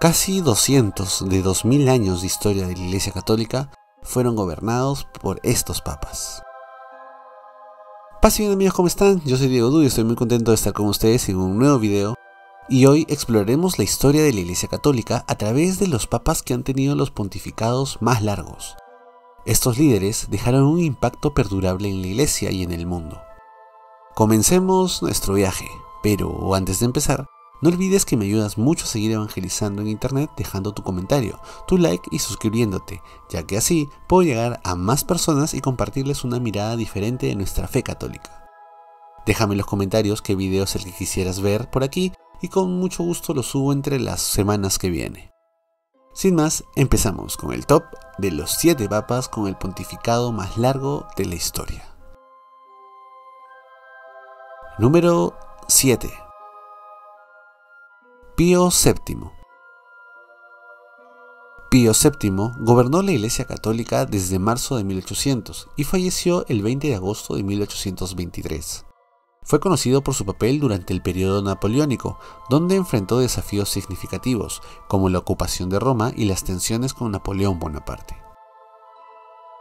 Casi 200 de 2000 años de historia de la Iglesia Católica fueron gobernados por estos papas. Paz y bien amigos, ¿cómo están? Yo soy Diego Du y estoy muy contento de estar con ustedes en un nuevo video y hoy exploraremos la historia de la Iglesia Católica a través de los papas que han tenido los pontificados más largos. Estos líderes dejaron un impacto perdurable en la Iglesia y en el mundo. Comencemos nuestro viaje, pero antes de empezar, no olvides que me ayudas mucho a seguir evangelizando en internet dejando tu comentario, tu like y suscribiéndote, ya que así puedo llegar a más personas y compartirles una mirada diferente de nuestra fe católica. Déjame en los comentarios qué video es el que quisieras ver por aquí y con mucho gusto lo subo entre las semanas que viene. Sin más, empezamos con el top de los 7 papas con el pontificado más largo de la historia. Número 7 Pío VII. Pío VII gobernó la Iglesia Católica desde marzo de 1800 y falleció el 20 de agosto de 1823. Fue conocido por su papel durante el periodo napoleónico, donde enfrentó desafíos significativos, como la ocupación de Roma y las tensiones con Napoleón Bonaparte.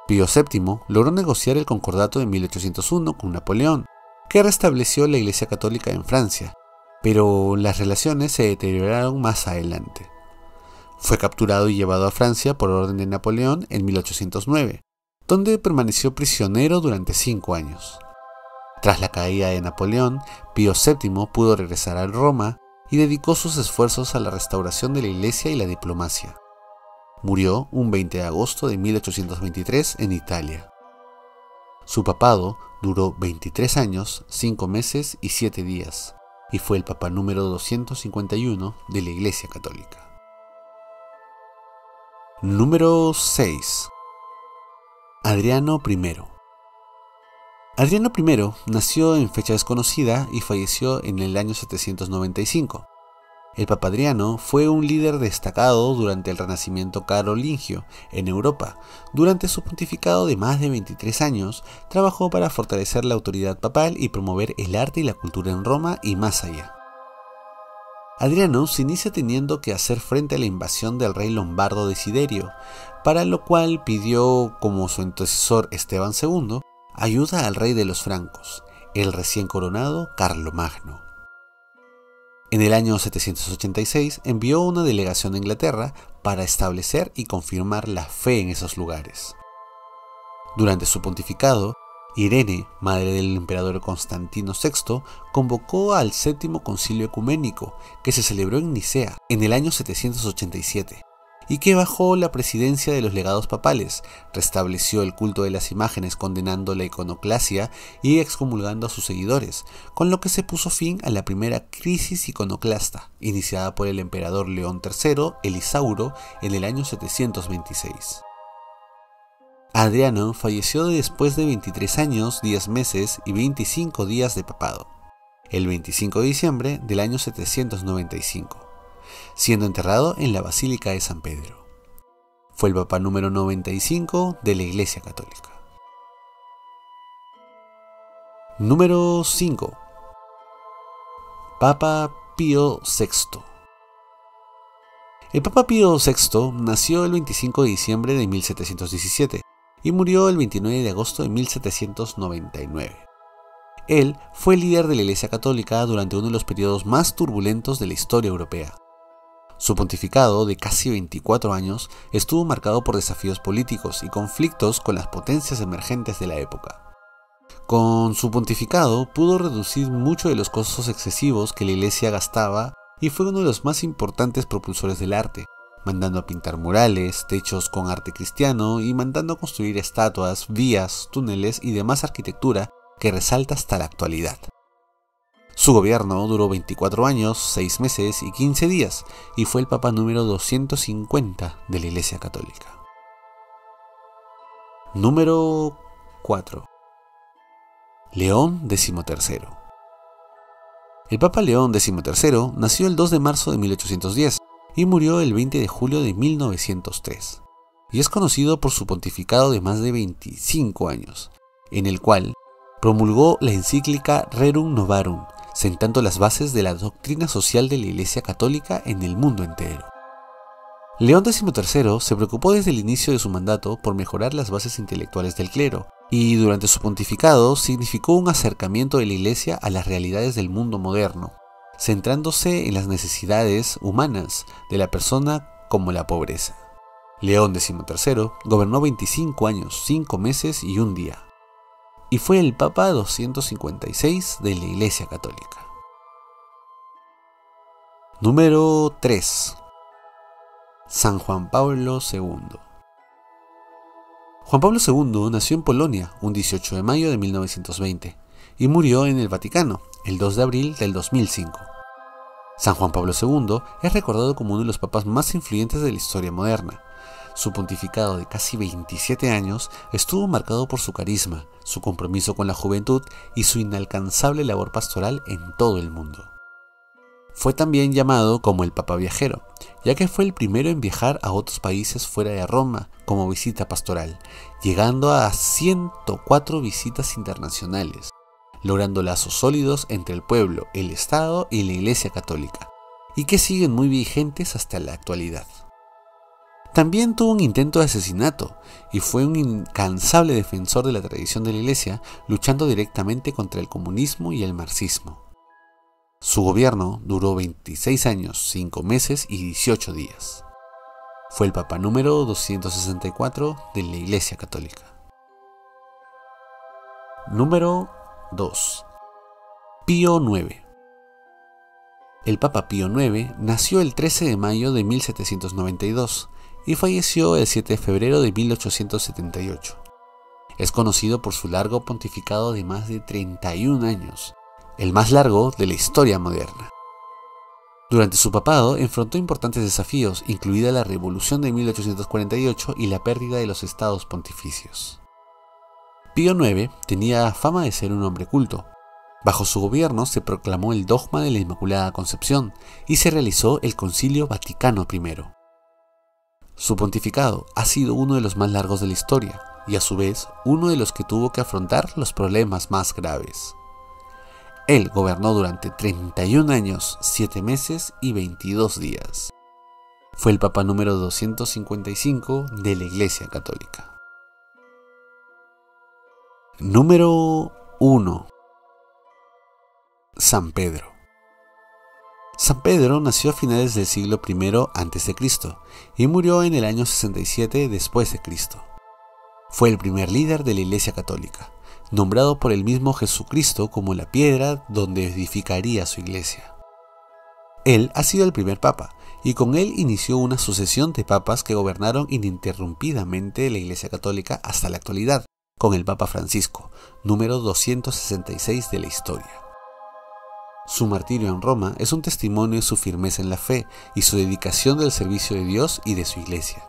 Pío VII logró negociar el concordato de 1801 con Napoleón, que restableció la Iglesia Católica en Francia, pero las relaciones se deterioraron más adelante. Fue capturado y llevado a Francia por orden de Napoleón en 1809, donde permaneció prisionero durante cinco años. Tras la caída de Napoleón, Pío VII pudo regresar a Roma y dedicó sus esfuerzos a la restauración de la iglesia y la diplomacia. Murió un 20 de agosto de 1823 en Italia. Su papado duró 23 años, 5 meses y 7 días, y fue el Papa número 251 de la Iglesia Católica. Número 6. Adriano I. Adriano I nació en fecha desconocida y falleció en el año 795. El Papa Adriano fue un líder destacado durante el Renacimiento carolingio en Europa. Durante su pontificado de más de 23 años, trabajó para fortalecer la autoridad papal y promover el arte y la cultura en Roma y más allá. Adriano se inicia teniendo que hacer frente a la invasión del rey lombardo Desiderio, para lo cual pidió, como su antecesor Esteban II, ayuda al rey de los francos, el recién coronado Carlomagno. En el año 786 envió una delegación a Inglaterra para establecer y confirmar la fe en esos lugares. Durante su pontificado, Irene, madre del emperador Constantino VI, convocó al séptimo concilio ecuménico que se celebró en Nicea en el año 787 y que bajó la presidencia de los legados papales, restableció el culto de las imágenes condenando la iconoclasia y excomulgando a sus seguidores, con lo que se puso fin a la primera crisis iconoclasta, iniciada por el emperador León III, Elisauro, en el año 726. Adriano falleció después de 23 años, 10 meses y 25 días de papado, el 25 de diciembre del año 795 siendo enterrado en la Basílica de San Pedro. Fue el Papa número 95 de la Iglesia Católica. Número 5. Papa Pío VI. El Papa Pío VI nació el 25 de diciembre de 1717 y murió el 29 de agosto de 1799. Él fue líder de la Iglesia Católica durante uno de los periodos más turbulentos de la historia europea. Su pontificado, de casi 24 años, estuvo marcado por desafíos políticos y conflictos con las potencias emergentes de la época. Con su pontificado pudo reducir mucho de los costos excesivos que la iglesia gastaba y fue uno de los más importantes propulsores del arte, mandando a pintar murales, techos con arte cristiano y mandando a construir estatuas, vías, túneles y demás arquitectura que resalta hasta la actualidad. Su gobierno duró 24 años, 6 meses y 15 días y fue el papa número 250 de la Iglesia Católica. Número 4. León XIII. El Papa León XIII nació el 2 de marzo de 1810 y murió el 20 de julio de 1903, y es conocido por su pontificado de más de 25 años, en el cual promulgó la encíclica Rerum Novarum, sentando las bases de la doctrina social de la Iglesia Católica en el mundo entero. León XIII se preocupó desde el inicio de su mandato por mejorar las bases intelectuales del clero, y durante su pontificado significó un acercamiento de la Iglesia a las realidades del mundo moderno, centrándose en las necesidades humanas de la persona como la pobreza. León XIII gobernó 25 años, 5 meses y un día, y fue el Papa 256 de la Iglesia Católica. Número 3. San Juan Pablo II. Juan Pablo II nació en Polonia un 18 de mayo de 1920 y murió en el Vaticano el 2 de abril del 2005. San Juan Pablo II es recordado como uno de los papas más influyentes de la historia moderna. Su pontificado de casi 27 años estuvo marcado por su carisma, su compromiso con la juventud y su inalcanzable labor pastoral en todo el mundo. Fue también llamado como el Papa Viajero, ya que fue el primero en viajar a otros países fuera de Roma como visita pastoral, llegando a 104 visitas internacionales, logrando lazos sólidos entre el pueblo, el Estado y la Iglesia Católica, y que siguen muy vigentes hasta la actualidad. También tuvo un intento de asesinato y fue un incansable defensor de la tradición de la Iglesia, luchando directamente contra el comunismo y el marxismo. Su gobierno duró 26 años, 5 meses y 18 días. Fue el Papa número 264 de la Iglesia Católica. Número 2. Pío IX. El Papa Pío IX nació el 13 de mayo de 1792 y falleció el 7 de febrero de 1878. Es conocido por su largo pontificado de más de 31 años, el más largo de la historia moderna. Durante su papado enfrentó importantes desafíos, incluida la Revolución de 1848 y la pérdida de los estados pontificios. Pío IX tenía fama de ser un hombre culto. Bajo su gobierno se proclamó el dogma de la Inmaculada Concepción y se realizó el Concilio Vaticano I. Su pontificado ha sido uno de los más largos de la historia y a su vez uno de los que tuvo que afrontar los problemas más graves. Él gobernó durante 31 años, 7 meses y 22 días. Fue el Papa número 255 de la Iglesia Católica. Número 1. San Pedro. San Pedro nació a finales del siglo I a.C. y murió en el año 67 después de Cristo. Fue el primer líder de la Iglesia Católica nombrado por el mismo Jesucristo como la piedra donde edificaría su iglesia. Él ha sido el primer papa, y con él inició una sucesión de papas que gobernaron ininterrumpidamente la Iglesia Católica hasta la actualidad, con el Papa Francisco, número 266 de la historia. Su martirio en Roma es un testimonio de su firmeza en la fe y su dedicación del servicio de Dios y de su Iglesia.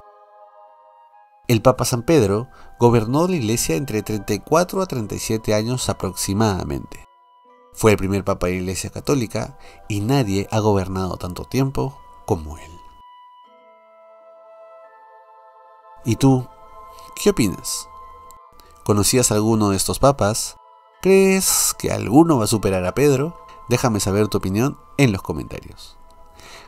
El Papa San Pedro gobernó la iglesia entre 34 a 37 años aproximadamente. Fue el primer papa de la iglesia católica y nadie ha gobernado tanto tiempo como él. ¿Y tú? ¿Qué opinas? ¿Conocías alguno de estos papas? ¿Crees que alguno va a superar a Pedro? Déjame saber tu opinión en los comentarios.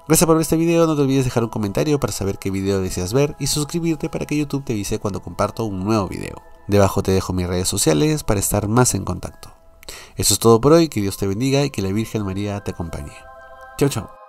Gracias por ver este video, no te olvides dejar un comentario para saber qué video deseas ver y suscribirte para que YouTube te avise cuando comparto un nuevo video. Debajo te dejo mis redes sociales para estar más en contacto. Eso es todo por hoy, que Dios te bendiga y que la Virgen María te acompañe. Chao, chao.